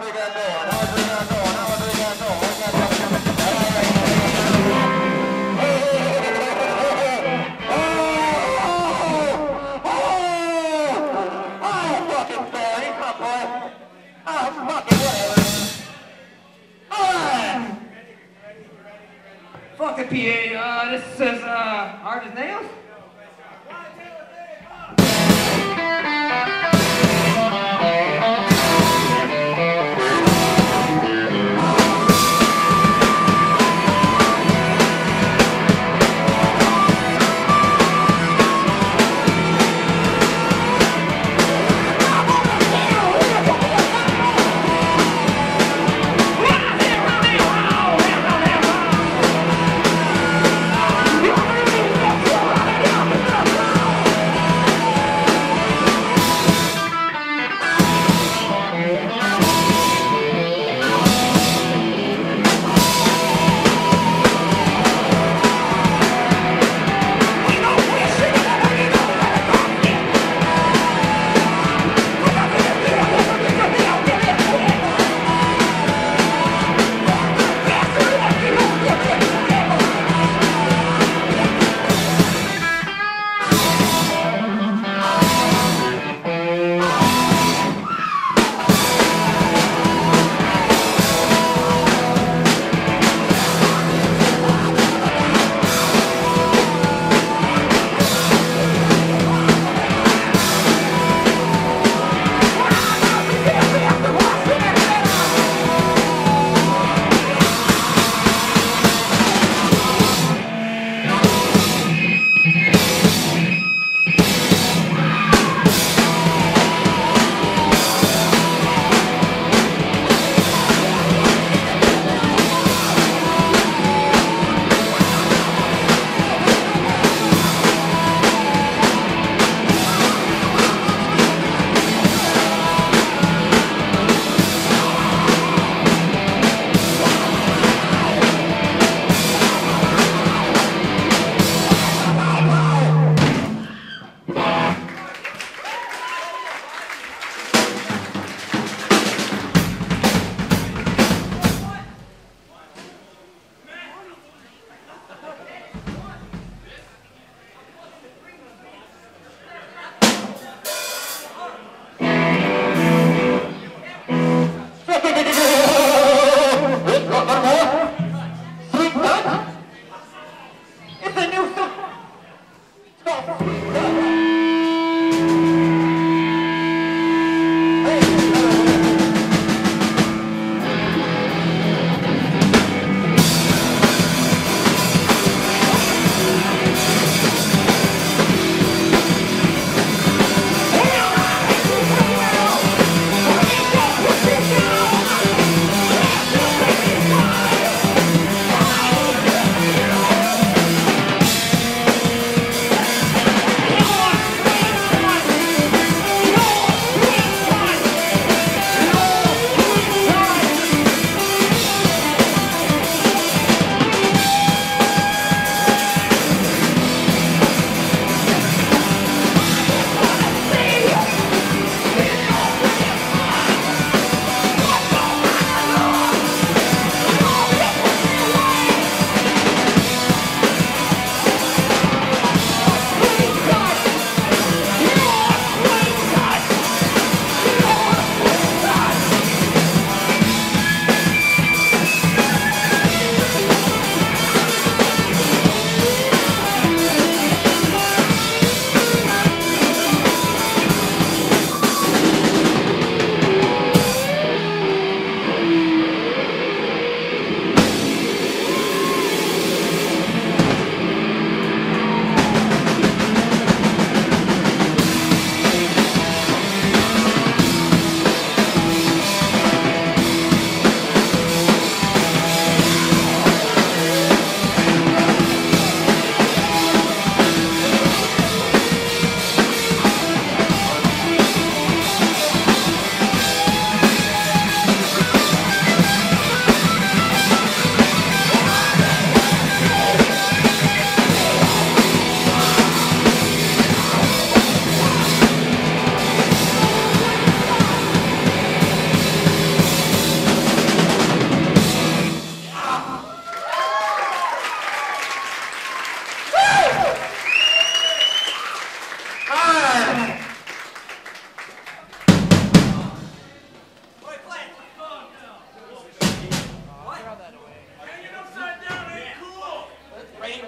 Fucking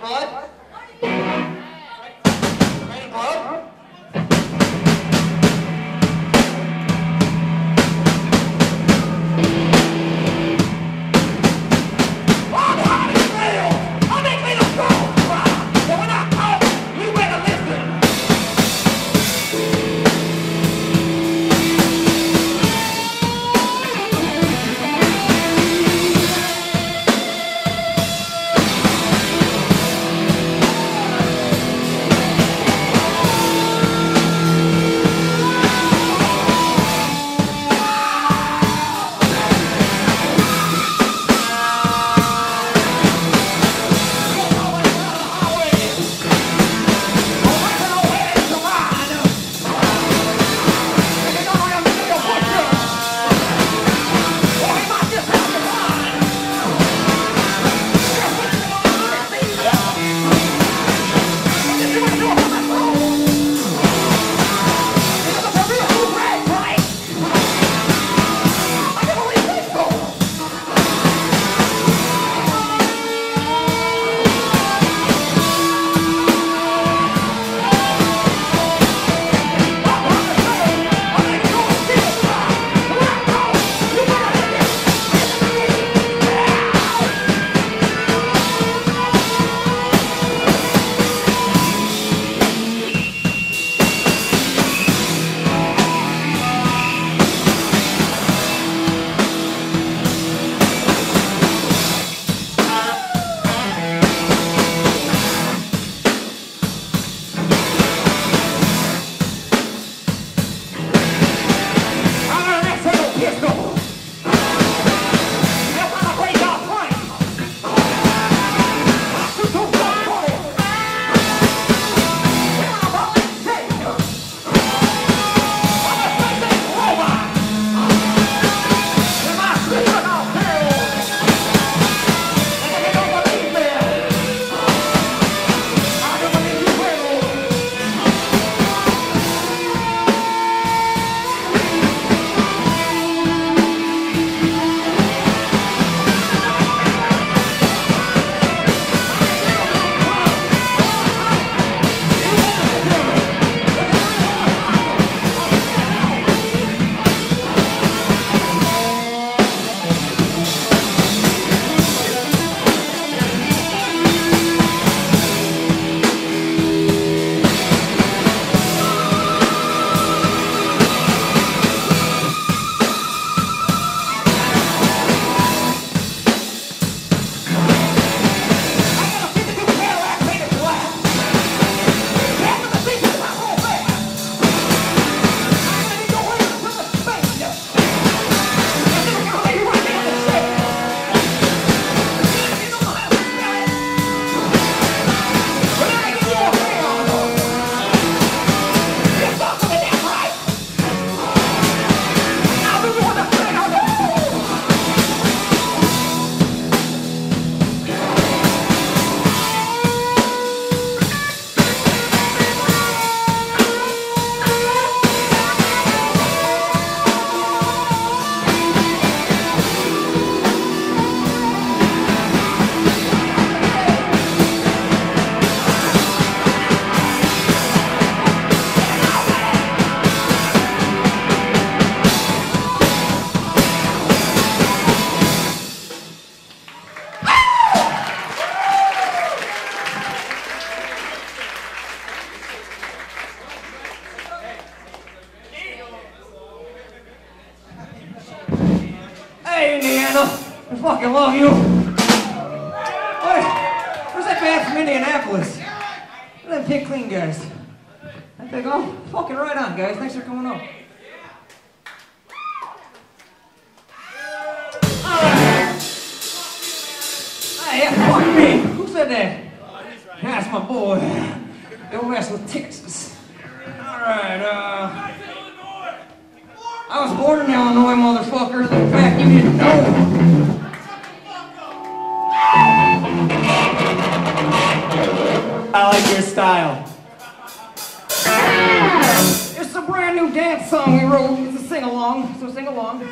blood love you. Wait, where's that band from Indianapolis? Where them Pig Clean guys? I think, oh, fucking right on, guys. Thanks for coming up. That? That's my boy. Bill West with Texas. Alright, uh. I was born in Illinois, motherfucker. In fact, you didn't know. I like your style. It's a brand new dance song we wrote. It's a sing along, so sing along.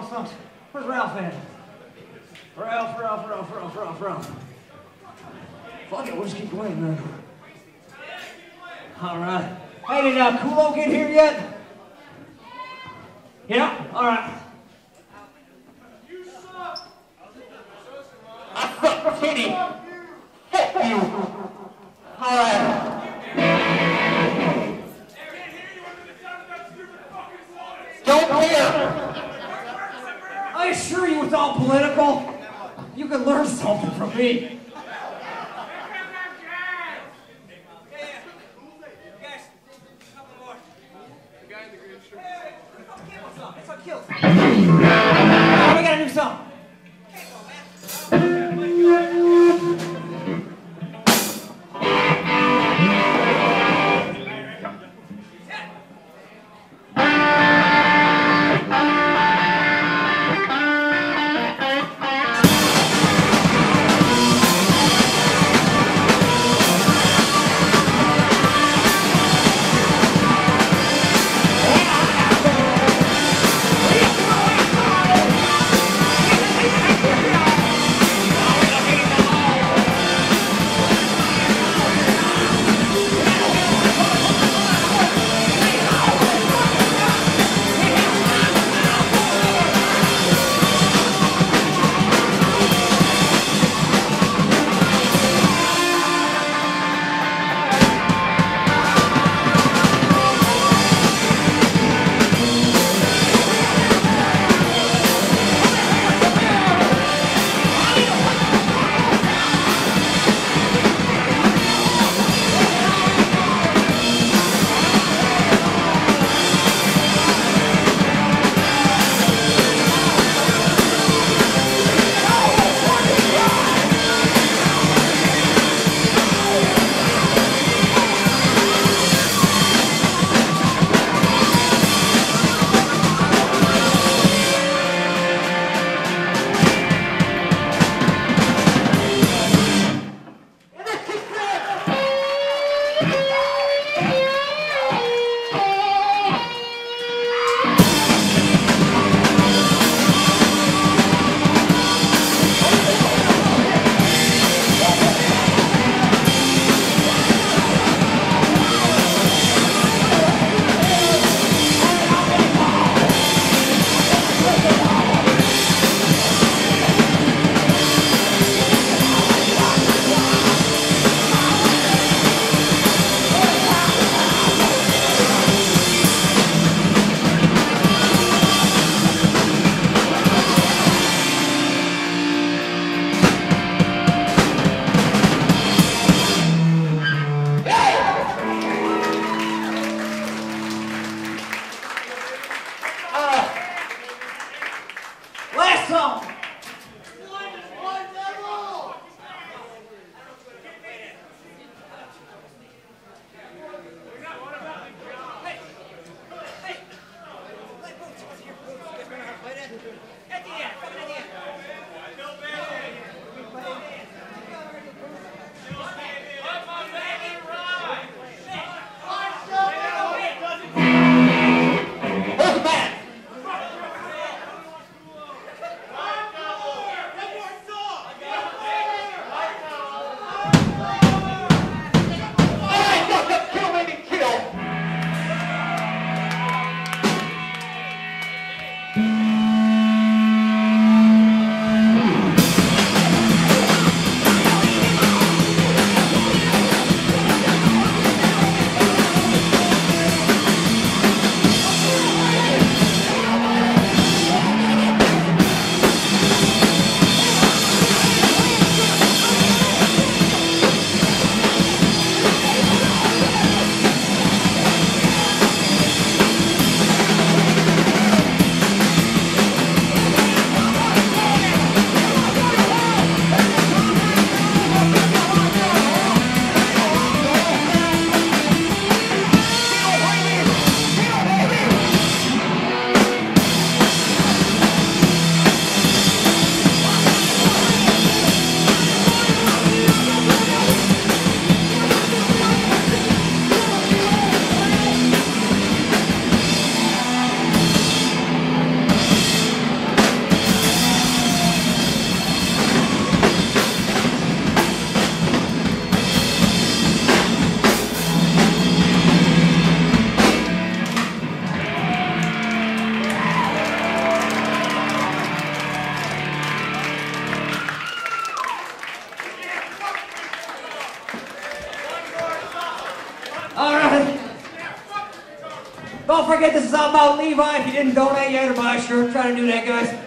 More songs. Where's Ralph at? Ralph, Ralph, Ralph, Ralph, Ralph, Ralph. Fuck it, we'll just keep going, man. All right. Hey, did uh, Kulo get here yet? Yeah? All right. You suck! Kitty. Fuck you. From me. Didn't donate yet or buy a shirt, try to do that, guys.